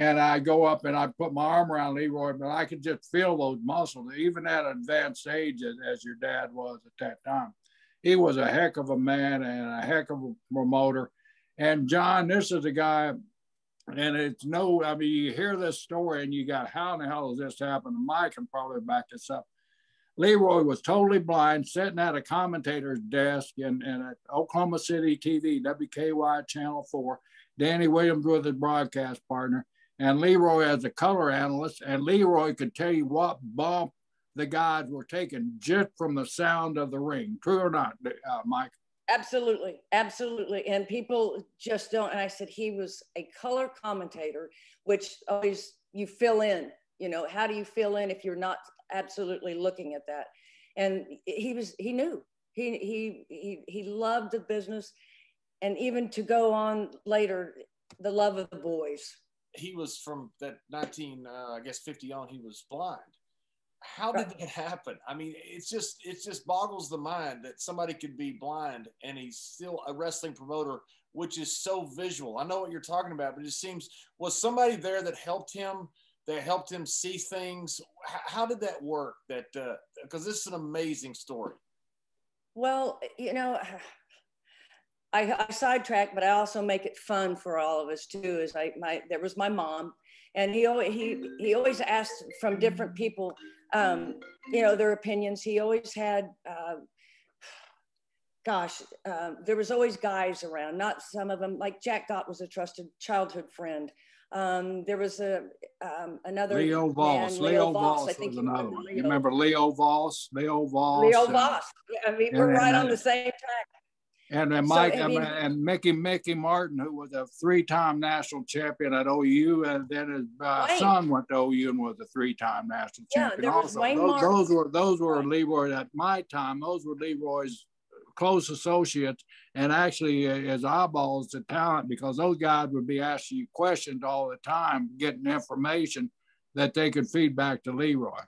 and I go up and I put my arm around Leroy, but I could just feel those muscles, even at an advanced age as, your dad was at that time. He was a heck of a man and a heck of a promoter. And John, this is a guy, and it's no, I mean, you hear this story and you got, how in the hell does this happen? Mike can probably back this up. Leroy was totally blind, sitting at a commentator's desk in, in Oklahoma City TV, WKY Channel 4. Danny Williams was his broadcast partner and Leroy as a color analyst, and Leroy could tell you what bump the guys were taking just from the sound of the ring. True or not, uh, Mike? Absolutely, absolutely. And people just don't. And I said he was a color commentator, which always you fill in. You know, how do you fill in if you're not absolutely looking at that? And he was. He knew. He he he he loved the business, and even to go on later, the love of the boys he was from that 19, uh, I guess 50 on, he was blind. How did that happen? I mean, it's just it just boggles the mind that somebody could be blind and he's still a wrestling promoter, which is so visual. I know what you're talking about, but it seems was somebody there that helped him, that helped him see things. How, how did that work? That because uh, this is an amazing story. Well, you know, I, I sidetrack, but I also make it fun for all of us too. Is I my there was my mom, and he always he he always asked from different people, um, you know, their opinions. He always had, uh, gosh, uh, there was always guys around. Not some of them like Jack Gott was a trusted childhood friend. Um, there was a um, another Leo Voss. Man, Leo, Leo Voss, I think was another one. You remember Leo Voss? Leo Voss. Leo Voss. I mean, we're right on the same track. And then Mike so, I mean, and Mickey Mickey Martin, who was a three-time national champion at OU, and then his uh, son went to OU and was a three-time national yeah, champion. also, those, those, were those were Leroy at my time. Those were Leroy's close associates, and actually uh, his eyeballs to talent because those guys would be asking you questions all the time, getting information that they could feed back to Leroy.